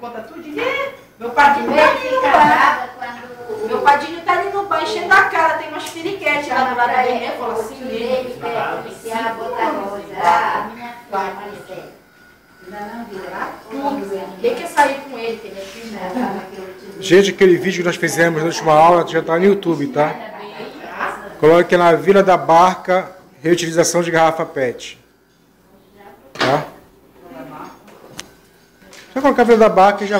conta tudo. É, meu padrinho tá ali no banho. quando... Meu padrinho tá ali no banho, enchendo a cara, tem umas piriquetes lá do lado Pra dele, ele, né? Fala o assim mesmo. dele quer sair com ele, que ele é filho. Gente, aquele vídeo que nós fizemos na última aula já está no YouTube, tá? Coloque na Vila da Barca, reutilização de garrafa PET. Só colocar a Vila da Barca e já